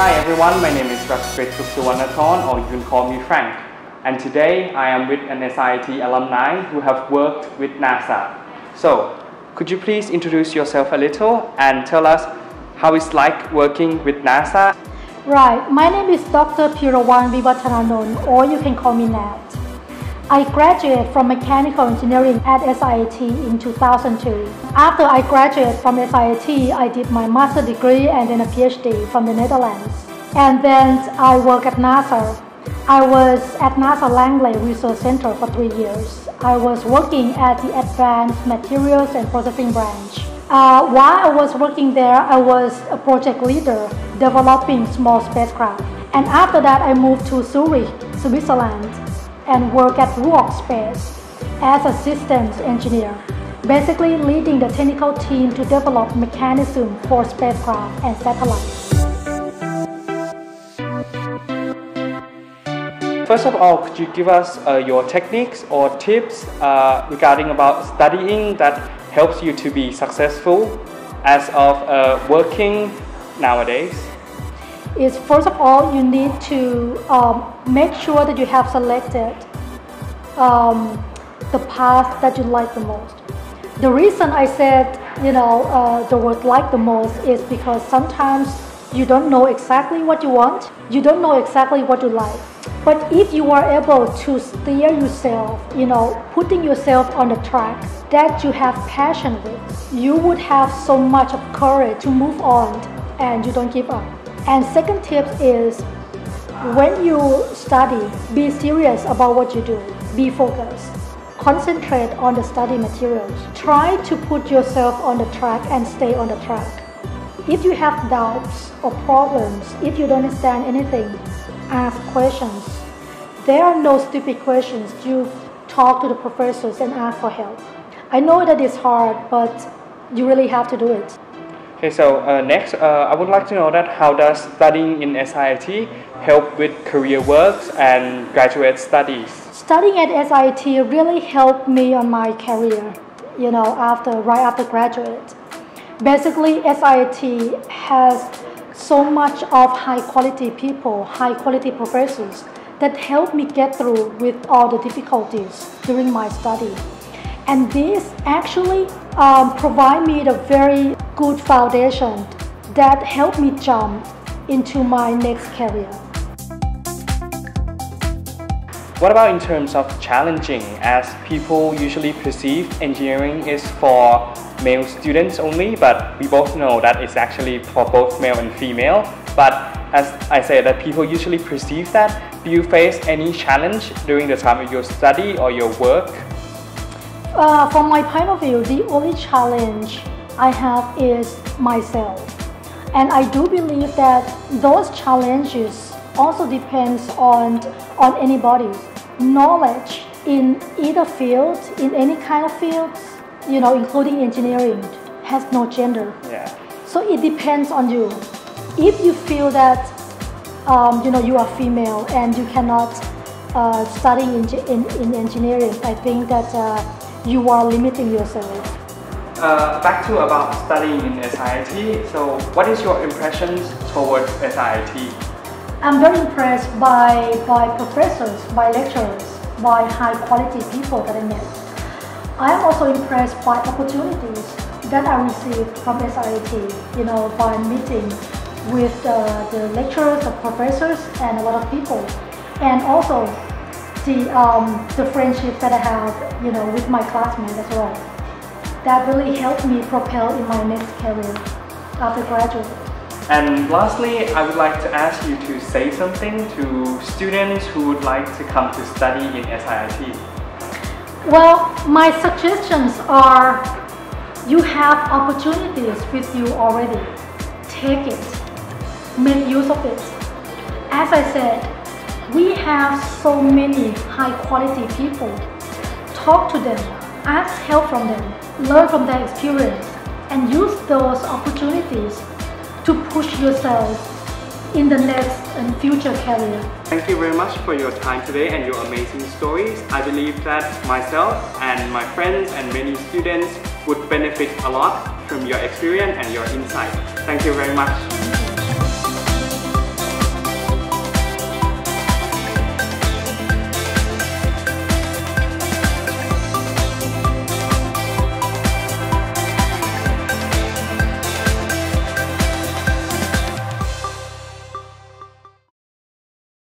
Hi everyone, my name is Rashprit Suksawanathon or you can call me Frank. And today I am with an SIIT alumni who have worked with NASA. So, could you please introduce yourself a little and tell us how it's like working with NASA? Right, my name is Dr. Peerawan Vivatananon or you can call me Nat. I graduated from mechanical engineering at SIIT in 2002. After I graduated from SIIT, I did my master degree and then a PhD from the Netherlands. And then I work at NASA. I was at NASA Langley Research Center for three years. I was working at the Advanced Materials and Processing branch. Uh, while I was working there, I was a project leader developing small spacecraft. And after that, I moved to Zurich, Switzerland and work at RUAG Space as a systems engineer, basically leading the technical team to develop mechanism for spacecraft and satellites. First of all, could you give us uh, your techniques or tips uh, regarding about studying that helps you to be successful as of uh, working nowadays? Is first of all you need to um, make sure that you have selected um, the path that you like the most. The reason I said you know uh, the word like the most is because sometimes you don't know exactly what you want, you don't know exactly what you like. But if you are able to steer yourself, you know, putting yourself on the track that you have passion with, you would have so much of courage to move on and you don't give up. And second tip is when you study, be serious about what you do. Be focused. Concentrate on the study materials. Try to put yourself on the track and stay on the track. If you have doubts or problems, if you don't understand anything, ask questions. There are no stupid questions. You talk to the professors and ask for help. I know that it's hard, but you really have to do it. Okay, so uh, next, uh, I would like to know that how does studying in SIIT help with career works and graduate studies? Studying at SIIT really helped me on my career, you know, after right after graduate. Basically, SIIT has so much of high quality people, high quality professors that helped me get through with all the difficulties during my study. And this actually um, provide me a very good foundation that helped me jump into my next career. What about in terms of challenging as people usually perceive engineering is for male students only but we both know that it's actually for both male and female. But as I say, that people usually perceive that. Do you face any challenge during the time of your study or your work uh, from my point of view, the only challenge I have is myself. And I do believe that those challenges also depends on, on anybody's knowledge in either field, in any kind of field, you know, including engineering, has no gender. Yeah. So it depends on you. If you feel that, um, you know, you are female and you cannot uh, study in, in, in engineering, I think that uh, you are limiting yourself. Uh, back to about studying in SIIT. So, what is your impressions towards SIIT? I'm very impressed by, by professors, by lecturers, by high quality people that I met. I am also impressed by opportunities that I received from SIIT, you know, by meeting with uh, the lecturers, the professors, and a lot of people. And also the, um, the friendship that I have, you know, with my classmates as well. That really helped me propel in my next career after graduating. And lastly, I would like to ask you to say something to students who would like to come to study in SIIT. Well, my suggestions are you have opportunities with you already. Take it. Make use of it. As I said, we have so many high quality people. Talk to them, ask help from them, learn from their experience, and use those opportunities to push yourself in the next and future career. Thank you very much for your time today and your amazing stories. I believe that myself and my friends and many students would benefit a lot from your experience and your insight. Thank you very much.